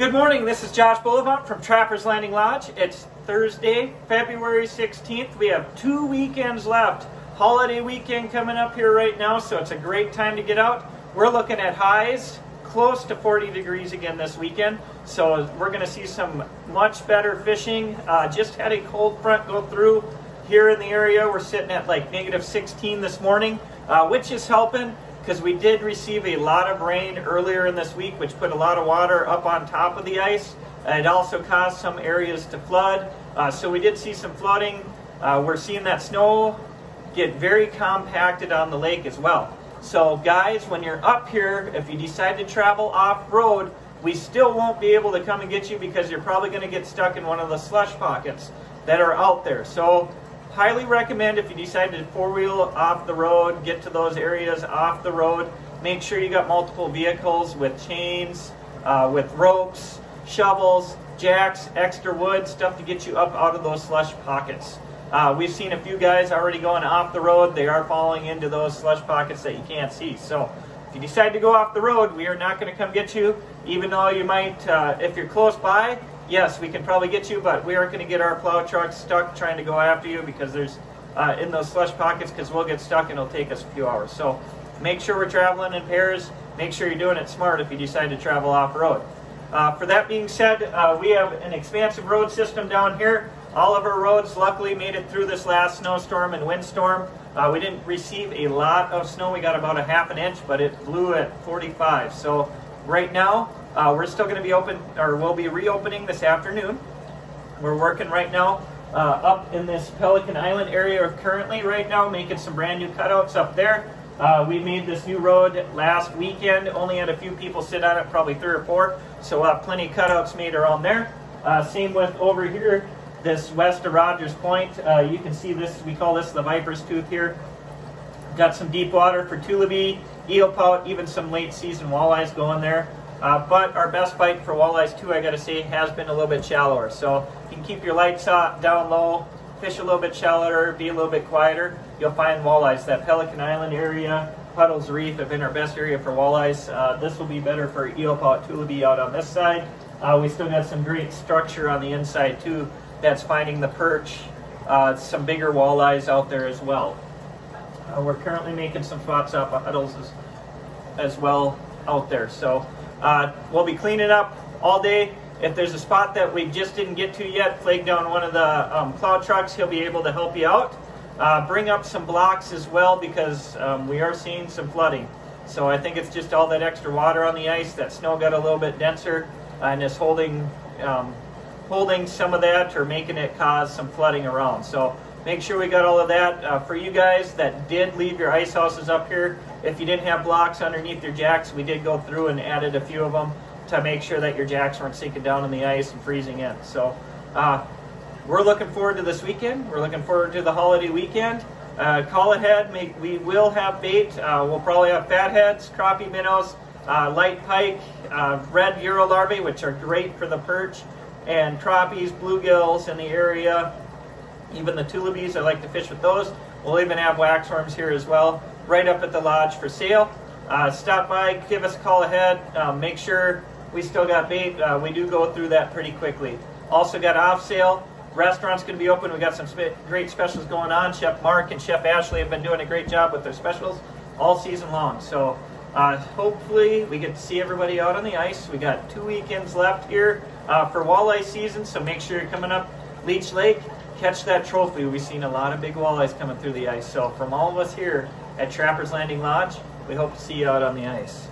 Good morning, this is Josh Bullivant from Trappers Landing Lodge. It's Thursday, February 16th. We have two weekends left. Holiday weekend coming up here right now, so it's a great time to get out. We're looking at highs close to 40 degrees again this weekend, so we're going to see some much better fishing. Uh, just had a cold front go through here in the area. We're sitting at like negative 16 this morning, uh, which is helping because we did receive a lot of rain earlier in this week, which put a lot of water up on top of the ice. It also caused some areas to flood. Uh, so we did see some flooding. Uh, we're seeing that snow get very compacted on the lake as well. So guys, when you're up here, if you decide to travel off-road, we still won't be able to come and get you because you're probably going to get stuck in one of the slush pockets that are out there. So highly recommend if you decide to four-wheel off the road, get to those areas off the road, make sure you got multiple vehicles with chains, uh, with ropes, shovels, jacks, extra wood, stuff to get you up out of those slush pockets. Uh, we've seen a few guys already going off the road. They are falling into those slush pockets that you can't see. So if you decide to go off the road, we are not going to come get you, even though you might, uh, if you're close by, yes, we can probably get you, but we aren't going to get our plow truck stuck trying to go after you because there's uh, in those slush pockets because we'll get stuck and it'll take us a few hours. So make sure we're traveling in pairs. Make sure you're doing it smart if you decide to travel off-road. Uh, for that being said, uh, we have an expansive road system down here. All of our roads luckily made it through this last snowstorm and windstorm. Uh, we didn't receive a lot of snow. We got about a half an inch, but it blew at 45. So right now, uh, we're still going to be open, or we'll be reopening this afternoon. We're working right now uh, up in this Pelican Island area currently right now, making some brand new cutouts up there. Uh, we made this new road last weekend, only had a few people sit on it, probably three or four, so plenty of cutouts made around there. Uh, same with over here, this west of Rogers Point. Uh, you can see this, we call this the Viper's Tooth here. Got some deep water for tullibee, eel pout, even some late season walleyes going there. Uh, but our best bite for walleyes too, I gotta say, has been a little bit shallower. So you can keep your lights down low, fish a little bit shallower, be a little bit quieter. You'll find walleyes. That Pelican Island area, Puddles Reef have been our best area for walleyes. Uh, this will be better for eel pout tullibee out on this side. Uh, we still got some great structure on the inside too. That's finding the perch. Uh, some bigger walleyes out there as well. Uh, we're currently making some spots up Puddles as, as well out there. So uh, we'll be cleaning up all day. If there's a spot that we just didn't get to yet, flag down one of the um, plow trucks. He'll be able to help you out. Uh, bring up some blocks as well because um, we are seeing some flooding. So I think it's just all that extra water on the ice. That snow got a little bit denser and is holding um, holding some of that or making it cause some flooding around. So make sure we got all of that. Uh, for you guys that did leave your ice houses up here, if you didn't have blocks underneath your jacks, we did go through and added a few of them to make sure that your jacks weren't sinking down in the ice and freezing in. So uh, we're looking forward to this weekend. We're looking forward to the holiday weekend. Uh, call ahead. we will have bait. Uh, we'll probably have fatheads, crappie minnows, uh, light pike, uh, red euro larvae, which are great for the perch, and crappies, bluegills in the area. Even the tullibees, I like to fish with those. We'll even have waxworms here as well, right up at the lodge for sale. Uh, stop by, give us a call ahead, um, make sure we still got bait. Uh, we do go through that pretty quickly. Also got off sale. Restaurant's going to be open. We got some spe great specials going on. Chef Mark and Chef Ashley have been doing a great job with their specials all season long. So uh, hopefully we get to see everybody out on the ice. We got two weekends left here uh, for walleye season, so make sure you're coming up Leech Lake, catch that trophy. We've seen a lot of big walleyes coming through the ice. So from all of us here at Trappers Landing Lodge, we hope to see you out on the ice.